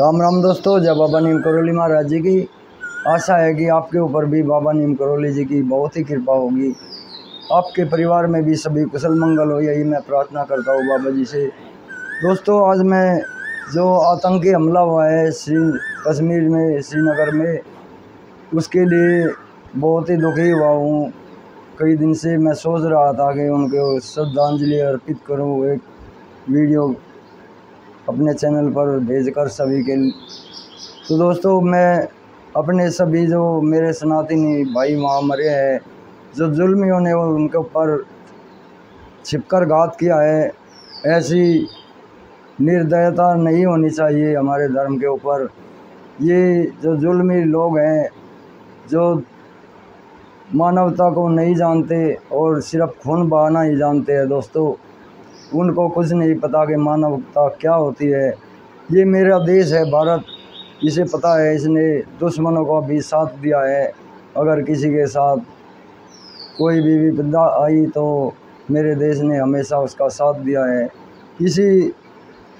राम राम दोस्तों जय बाबा नीम करोली महाराज जी की आशा है कि आपके ऊपर भी बाबा नीम करोली जी की बहुत ही कृपा होगी। आपके परिवार में भी सभी कुशल मंगल हो, यही मैं प्रार्थना करता हूँ बाबा जी से। दोस्तों, आज मैं जो आतंकी हमला हुआ है श्री कश्मीर में, श्रीनगर में, उसके लिए बहुत ही दुखी हुआ हूँ। कई दिन से मैं सोच रहा था कि उनको श्रद्धांजलि अर्पित करूँ, एक वीडियो अपने चैनल पर भेजकर सभी के तो दोस्तों मैं अपने सभी जो मेरे सनातनी भाई वहाँ मरे हैं, जो जुल्मियों ने उनके ऊपर छिपकर घात किया है, ऐसी निर्दयता नहीं होनी चाहिए हमारे धर्म के ऊपर। ये जो जुल्मी लोग हैं, जो मानवता को नहीं जानते और सिर्फ़ खून बहाना ही जानते हैं दोस्तों उनको कुछ नहीं पता कि मानवता क्या होती है। ये मेरा देश है, भारत। इसे पता है, इसने दुश्मनों का भी साथ दिया है। अगर किसी के साथ कोई भी विपदा आई तो मेरे देश ने हमेशा उसका साथ दिया है। इसी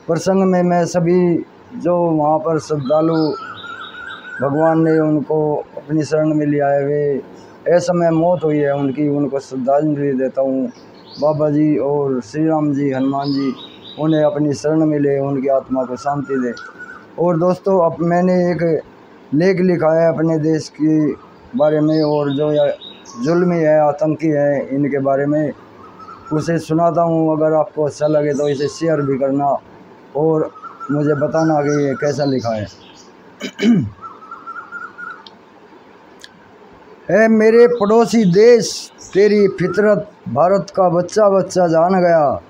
प्रसंग में मैं सभी जो वहाँ पर श्रद्धालु भगवान ने उनको अपनी शरण में लिया है, वे ऐसा में मौत हुई है, उनकी उनको श्रद्धांजलि देता हूँ। बाबा जी और श्री राम जी, हनुमान जी, उन्हें अपनी शरण में ले उनकी आत्मा को शांति दे। और दोस्तों, अब मैंने एक लेख लिखा है अपने देश के बारे में, और जो जुल्मी है, आतंकी है, इनके बारे में। उसे सुनाता हूँ, अगर आपको अच्छा लगे तो इसे शेयर भी करना, और मुझे बताना कि ये कैसा लिखा है। है मेरे पड़ोसी देश, तेरी फितरत भारत का बच्चा बच्चा जान गया।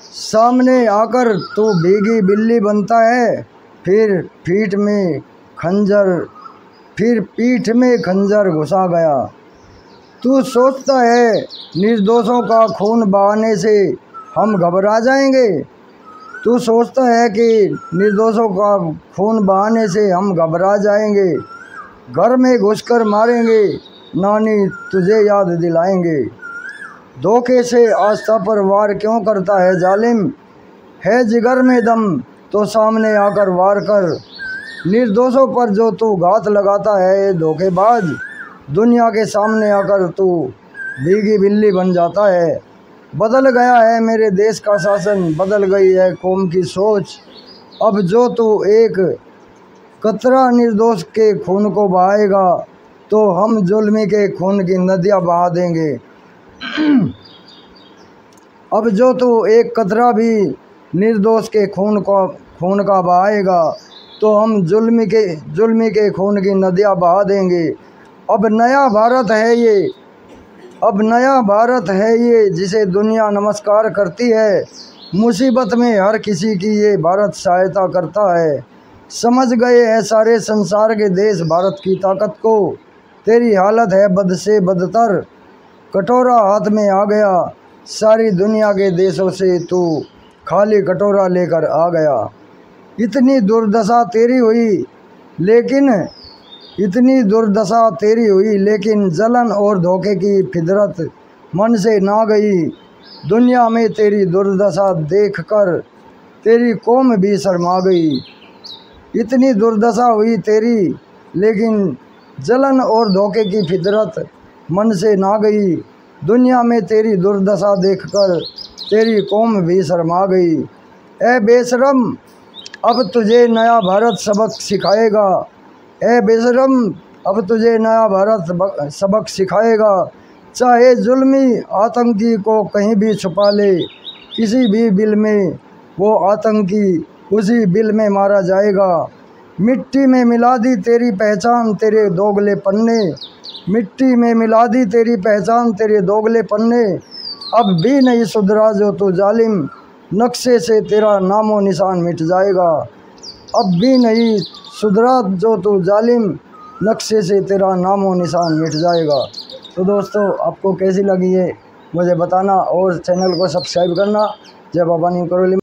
सामने आकर तू भीगी बिल्ली बनता है, फिर पीठ में खंजर, फिर पीठ में खंजर घुसा गया। तू सोचता है निर्दोषों का खून बहाने से हम घबरा जाएँगे। तू सोचता है कि निर्दोषों का खून बहाने से हम घबरा जाएँगे। घर में घुसकर मारेंगे। नानी, तुझे याद दिलाएँगे। धोखे से आस्था पर वार क्यों करता है जालिम? है जिगर में दम तो सामने आकर वार कर। निर्दोषों पर जो तू घात लगाता है धोखेबाज। दुनिया के सामने आकर तू भीगी बिल्ली बन जाता है। बदल गया है मेरे देश का शासन, बदल गई है कौम की सोच। अब जो तू एक कतरा निर्दोष के खून को बहाएगा तो हम जुल्मी के खून की नदियाँ बहा देंगे। अब जो तू एक कतरा भी निर्दोष के खून को, खून का बहाएगा तो हम जुल्मी के जुल्मी के खून की नदियाँ बहा देंगे। अब नया भारत है ये, अब नया भारत है ये जिसे दुनिया नमस्कार करती है। मुसीबत में हर किसी की ये भारत सहायता करता है। समझ गए हैं सारे संसार के देश भारत की ताकत को? तेरी हालत है बद से बदतर। कटोरा हाथ में आ गया, सारी दुनिया के देशों से तू खाली कटोरा लेकर आ गया। इतनी दुर्दशा तेरी हुई, लेकिन, इतनी दुर्दशा तेरी हुई, लेकिन जलन और धोखे की फिदरत मन से ना गई। दुनिया में तेरी दुर्दशा देखकर तेरी कौम भी शर्मा गई। इतनी दुर्दशा हुई तेरी, लेकिन जलन और धोखे की फितरत मन से ना गई। दुनिया में तेरी दुर्दशा देखकर तेरी कौम भी शर्मा गई। ए बेशरम, अब तुझे नया भारत सबक सिखाएगा। ए बेशरम, अब तुझे नया भारत सबक सिखाएगा। चाहे जुल्मी आतंकी को कहीं भी छुपा ले, किसी भी बिल में वो आतंकी उसी बिल में मारा जाएगा। मिट्टी में मिला दी तेरी पहचान, तेरे दोगले पन्ने। मिट्टी में मिला दी तेरी पहचान, तेरे दोगले पन्ने। अब भी नहीं सुधरा जो तू जालिम, नक्शे से तेरा नामो निशान मिट जाएगा। अब भी नहीं सुधरा जो तू जालिम, नक्शे से तेरा नामो निशान मिट जाएगा। तो दोस्तों, आपको कैसी लगी है मुझे बताना और चैनल को सब्सक्राइब करना। जय बाबा नीम करोली।